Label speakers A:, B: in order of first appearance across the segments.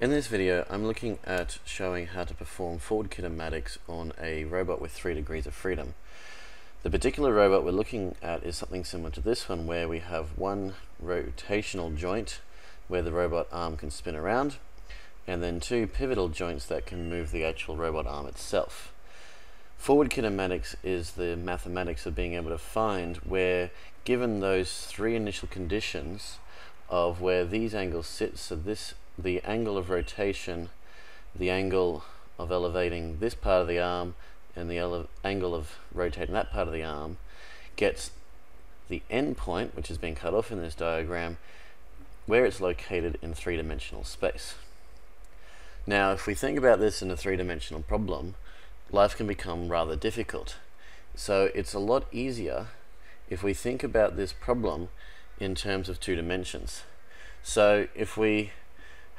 A: In this video, I'm looking at showing how to perform forward kinematics on a robot with 3 degrees of freedom. The particular robot we're looking at is something similar to this one where we have one rotational joint where the robot arm can spin around and then two pivotal joints that can move the actual robot arm itself. Forward kinematics is the mathematics of being able to find where, given those three initial conditions of where these angles sit, so this, the angle of rotation, the angle of elevating this part of the arm, and the angle of rotating that part of the arm, gets the end point, which has been cut off in this diagram, where it's located in three-dimensional space. Now, if we think about this in a three-dimensional problem, life can become rather difficult. So it's a lot easier if we think about this problem in terms of two dimensions. So if we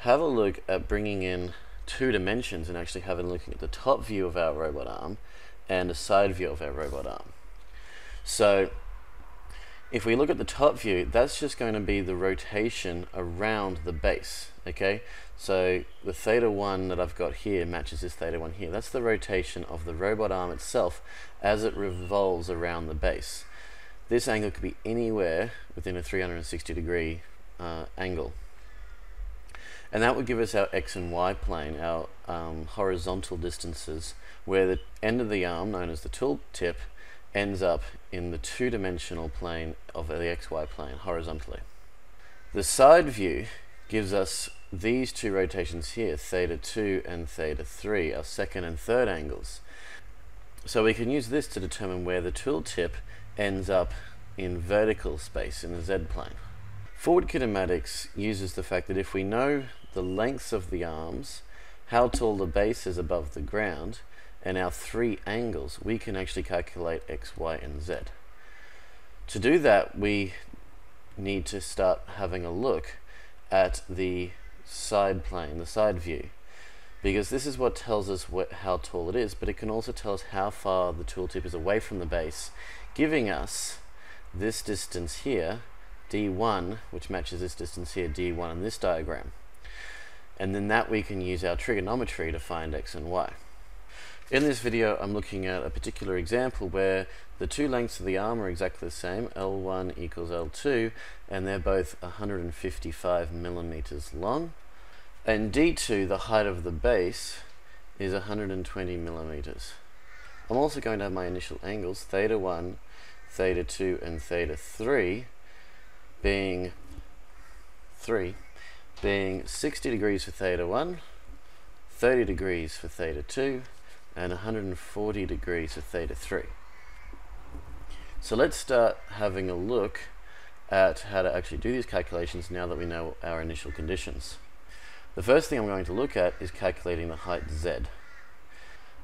A: have a look at bringing in two dimensions and actually having a look at the top view of our robot arm and a side view of our robot arm. So if we look at the top view, that's just going to be the rotation around the base, okay? So the theta 1 that I've got here matches this theta 1 here. That's the rotation of the robot arm itself as it revolves around the base. This angle could be anywhere within a 360 degree uh, angle. And that would give us our x and y plane, our um, horizontal distances, where the end of the arm, known as the tool tip, ends up in the two-dimensional plane of the xy plane, horizontally. The side view gives us these two rotations here, theta 2 and theta 3, our second and third angles. So we can use this to determine where the tooltip ends up in vertical space in the z-plane. Forward kinematics uses the fact that if we know the lengths of the arms, how tall the base is above the ground, and our three angles, we can actually calculate x, y, and z. To do that, we need to start having a look at the side plane, the side view, because this is what tells us what, how tall it is, but it can also tell us how far the tooltip is away from the base, giving us this distance here, d1, which matches this distance here, d1 in this diagram. And then that we can use our trigonometry to find x and y. In this video, I'm looking at a particular example where the two lengths of the arm are exactly the same, L1 equals L2, and they're both 155 millimeters long. And D2, the height of the base, is 120 millimeters. I'm also going to have my initial angles, theta 1, theta 2, and theta 3, being 3, being 60 degrees for theta 1, 30 degrees for theta 2, and 140 degrees for theta 3. So let's start having a look at how to actually do these calculations now that we know our initial conditions. The first thing I'm going to look at is calculating the height z.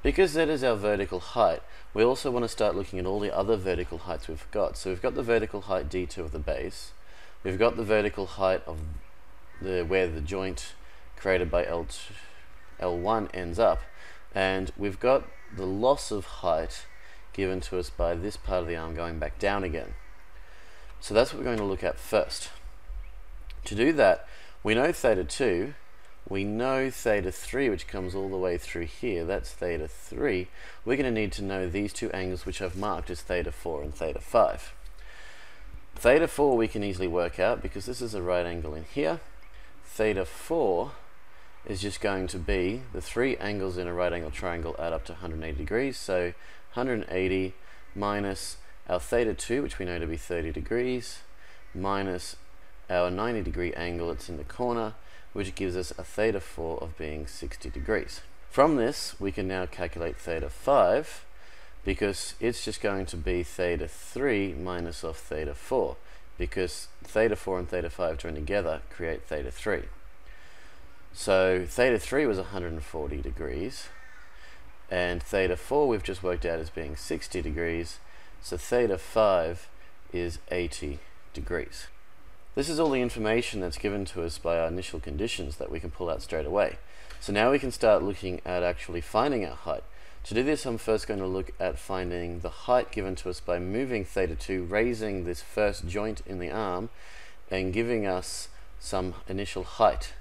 A: Because z is our vertical height, we also want to start looking at all the other vertical heights we've got. So we've got the vertical height d2 of the base, we've got the vertical height of the where the joint created by L2, L1 ends up, and we've got the loss of height given to us by this part of the arm going back down again. So that's what we're going to look at first. To do that, we know theta 2, we know theta 3, which comes all the way through here, that's theta 3. We're going to need to know these two angles which I've marked as theta 4 and theta 5. Theta 4 we can easily work out because this is a right angle in here. Theta 4 is just going to be the three angles in a right angle triangle add up to 180 degrees. So 180 minus our theta 2, which we know to be 30 degrees, minus our 90 degree angle that's in the corner, which gives us a theta 4 of being 60 degrees. From this, we can now calculate theta 5, because it's just going to be theta 3 minus of theta 4, because theta 4 and theta 5 joined together create theta 3. So theta 3 was 140 degrees, and theta 4 we've just worked out as being 60 degrees, so theta 5 is 80 degrees. This is all the information that's given to us by our initial conditions that we can pull out straight away. So now we can start looking at actually finding our height. To do this, I'm first going to look at finding the height given to us by moving theta 2, raising this first joint in the arm, and giving us some initial height.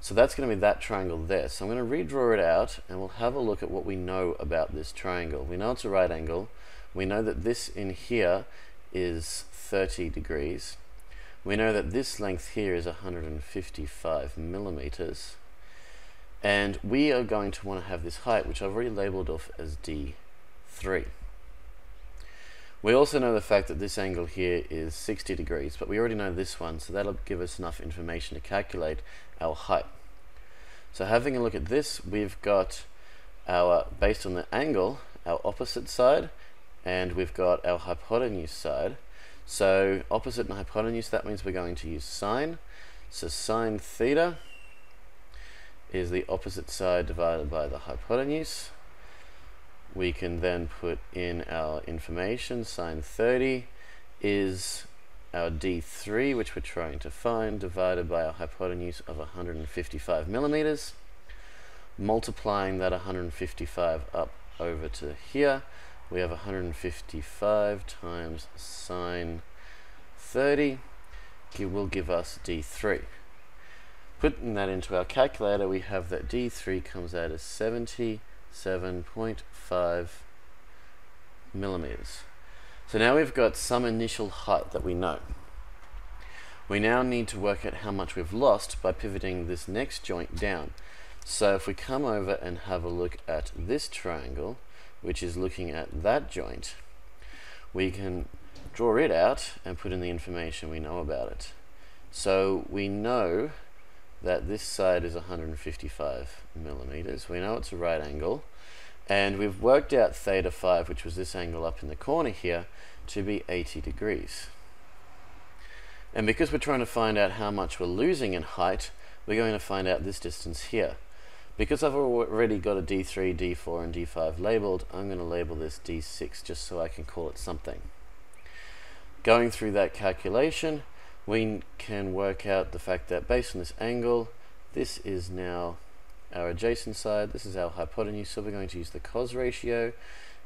A: So that's going to be that triangle there. So I'm going to redraw it out and we'll have a look at what we know about this triangle. We know it's a right angle. We know that this in here is 30 degrees. We know that this length here is 155 millimeters. And we are going to want to have this height, which I've already labeled off as D3. We also know the fact that this angle here is 60 degrees, but we already know this one, so that'll give us enough information to calculate our height. So having a look at this, we've got our, based on the angle, our opposite side, and we've got our hypotenuse side. So opposite and hypotenuse, that means we're going to use sine. So sine theta is the opposite side divided by the hypotenuse. We can then put in our information. Sine 30 is our D3, which we're trying to find, divided by our hypotenuse of 155 millimeters. Multiplying that 155 up over to here, we have 155 times sine 30 it will give us D3. Putting that into our calculator, we have that D3 comes out as 77.5 millimeters. So now we've got some initial height that we know. We now need to work out how much we've lost by pivoting this next joint down. So if we come over and have a look at this triangle, which is looking at that joint, we can draw it out and put in the information we know about it. So we know that this side is 155 millimeters. We know it's a right angle. And we've worked out theta 5, which was this angle up in the corner here, to be 80 degrees. And because we're trying to find out how much we're losing in height, we're going to find out this distance here. Because I've already got a D3, D4, and D5 labeled, I'm going to label this D6 just so I can call it something. Going through that calculation, we can work out the fact that based on this angle, this is now our adjacent side, this is our hypotenuse, so we're going to use the cos ratio.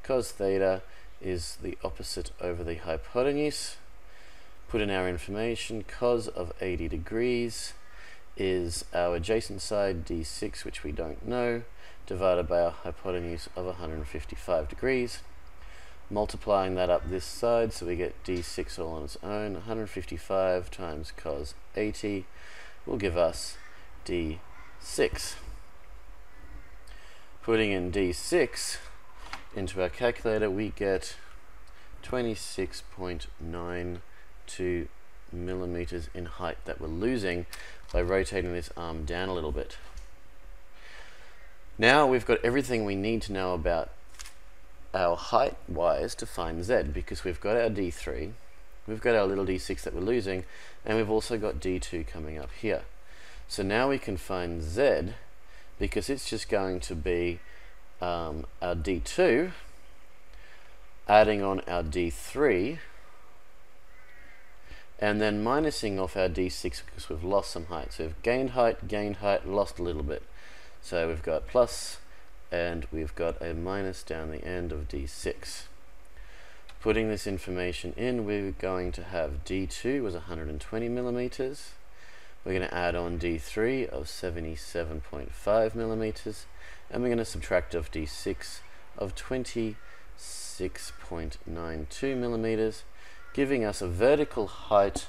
A: Cos theta is the opposite over the hypotenuse. Put in our information, cos of 80 degrees is our adjacent side, d6, which we don't know, divided by our hypotenuse of 155 degrees multiplying that up this side so we get d6 all on its own 155 times cos 80 will give us d6 putting in d6 into our calculator we get 26.92 millimeters in height that we're losing by rotating this arm down a little bit. Now we've got everything we need to know about our height wise to find z because we've got our d3, we've got our little d6 that we're losing, and we've also got d2 coming up here. So now we can find z because it's just going to be um, our d2 adding on our d3 and then minusing off our d6 because we've lost some height. So we've gained height, gained height, lost a little bit. So we've got plus and we've got a minus down the end of D6. Putting this information in, we're going to have D2 was 120 millimeters. We're going to add on D3 of 77.5 millimeters, and we're going to subtract off D6 of 26.92 millimeters, giving us a vertical height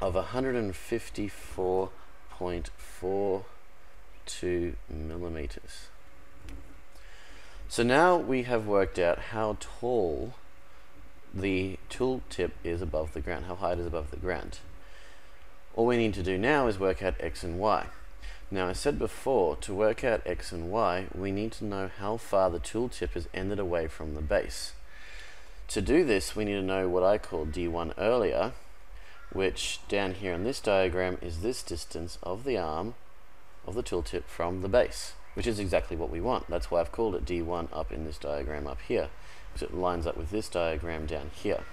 A: of 154.4 2 millimeters. So now we have worked out how tall the tool tip is above the ground, how high it is above the ground. All we need to do now is work out x and y. Now I said before, to work out x and y, we need to know how far the tool tip has ended away from the base. To do this, we need to know what I called d1 earlier, which down here in this diagram is this distance of the arm of the tooltip from the base, which is exactly what we want. That's why I've called it D1 up in this diagram up here, because it lines up with this diagram down here.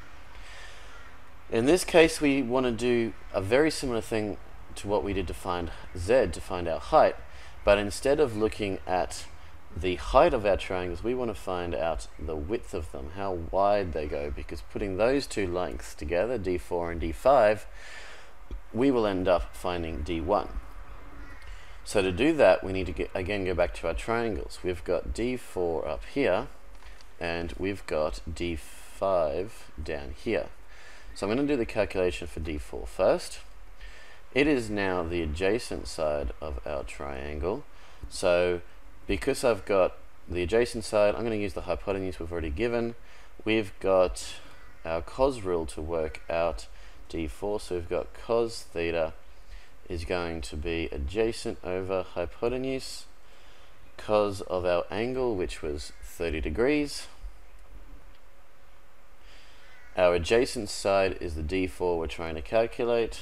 A: In this case, we want to do a very similar thing to what we did to find Z, to find our height, but instead of looking at the height of our triangles, we want to find out the width of them, how wide they go, because putting those two lengths together, D4 and D5, we will end up finding D1. So to do that, we need to get, again go back to our triangles. We've got D4 up here, and we've got D5 down here. So I'm going to do the calculation for D4 first. It is now the adjacent side of our triangle. So because I've got the adjacent side, I'm going to use the hypotenuse we've already given. We've got our cos rule to work out d4. So we've got cos theta is going to be adjacent over hypotenuse cos of our angle, which was 30 degrees. Our adjacent side is the d4 we're trying to calculate.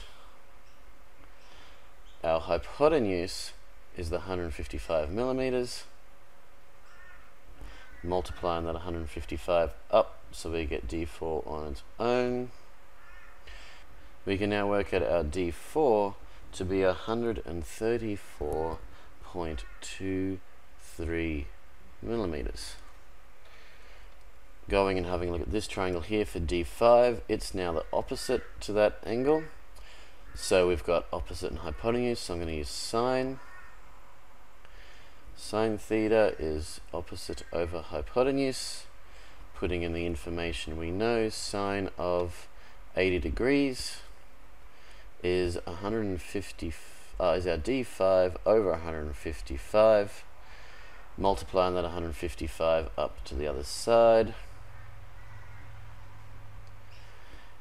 A: Our hypotenuse is the 155 millimeters. Multiplying that 155 up, so we get d4 on its own. We can now work out our d4 to be 134.23 millimeters. Going and having a look at this triangle here for d5, it's now the opposite to that angle. So we've got opposite and hypotenuse, so I'm going to use sine. Sine theta is opposite over hypotenuse. Putting in the information we know, sine of 80 degrees is 150 uh, is our d5 over 155 multiplying that 155 up to the other side.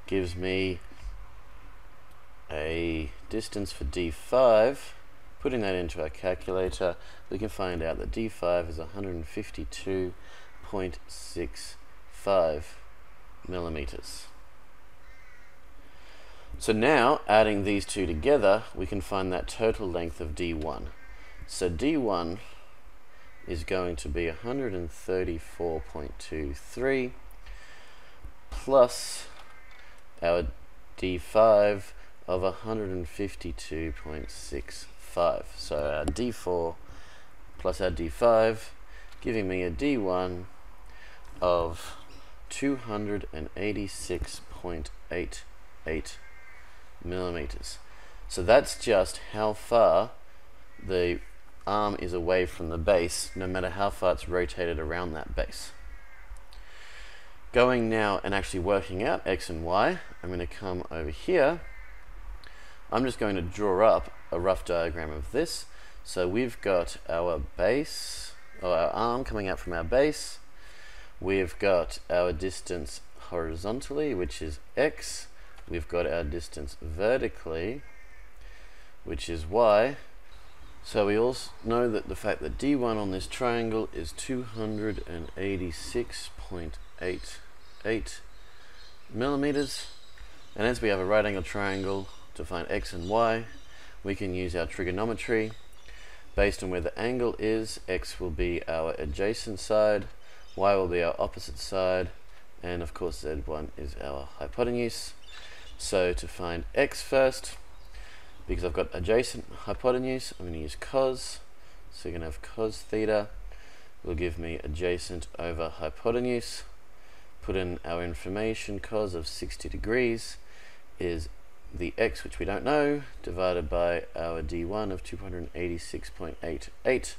A: Gives me a distance for d5 putting that into our calculator we can find out that d5 is 152.65 millimeters so now, adding these two together, we can find that total length of D1. So D1 is going to be 134.23 plus our D5 of 152.65. So our D4 plus our D5 giving me a D1 of 286.88 millimeters. So that's just how far the arm is away from the base, no matter how far it's rotated around that base. Going now and actually working out x and y, I'm going to come over here. I'm just going to draw up a rough diagram of this. So we've got our base, or our arm coming out from our base. We've got our distance horizontally, which is x we've got our distance vertically, which is y. So we also know that the fact that d1 on this triangle is 286.88 millimeters. And as we have a right angle triangle to find x and y, we can use our trigonometry. Based on where the angle is, x will be our adjacent side, y will be our opposite side, and of course z1 is our hypotenuse. So to find x first, because I've got adjacent hypotenuse, I'm going to use cos. So you're going to have cos theta will give me adjacent over hypotenuse. Put in our information, cos of 60 degrees is the x, which we don't know, divided by our d1 of 286.88.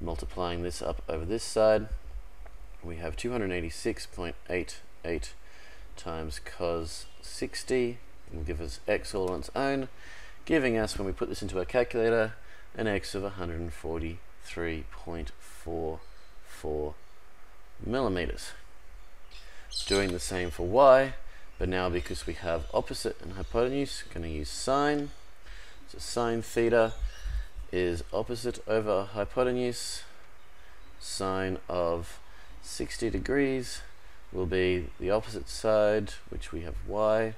A: Multiplying this up over this side, we have 286.88 times cos 60 will give us x all on its own, giving us, when we put this into our calculator, an x of 143.44 millimeters. Doing the same for y, but now because we have opposite and hypotenuse, going to use sine. So sine theta is opposite over hypotenuse. Sine of 60 degrees will be the opposite side, which we have y,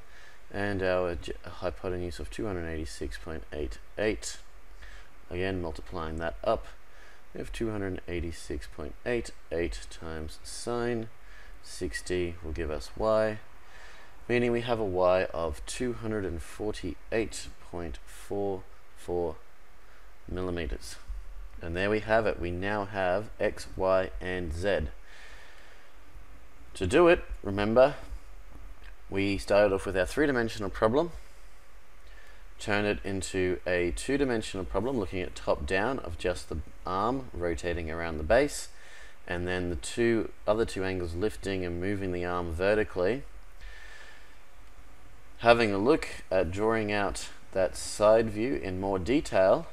A: and our hypotenuse of 286.88. Again, multiplying that up, we have 286.88 times sine 60 will give us y, meaning we have a y of 248.44 millimeters. And there we have it. We now have x, y, and z. To do it, remember, we started off with our three-dimensional problem. turn it into a two-dimensional problem looking at top-down of just the arm rotating around the base and then the two other two angles lifting and moving the arm vertically having a look at drawing out that side view in more detail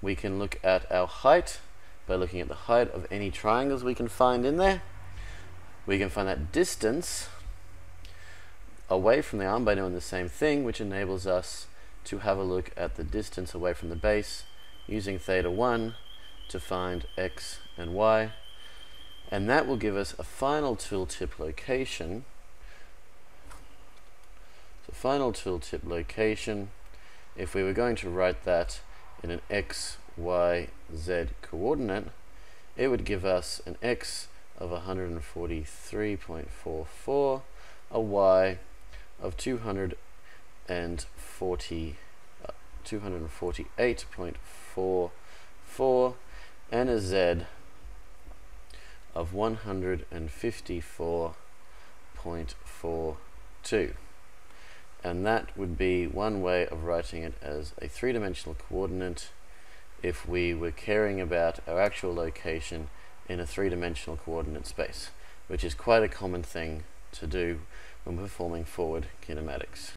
A: we can look at our height by looking at the height of any triangles we can find in there we can find that distance away from the arm by doing the same thing which enables us to have a look at the distance away from the base using theta 1 to find x and y. And that will give us a final tooltip location. So final tooltip location if we were going to write that in an x, y, z coordinate it would give us an x of 143.44 a y of 200 and 40, uh, 248.44 and a Z of 154.42 and that would be one way of writing it as a three-dimensional coordinate if we were caring about our actual location in a three-dimensional coordinate space which is quite a common thing to do when performing forward kinematics.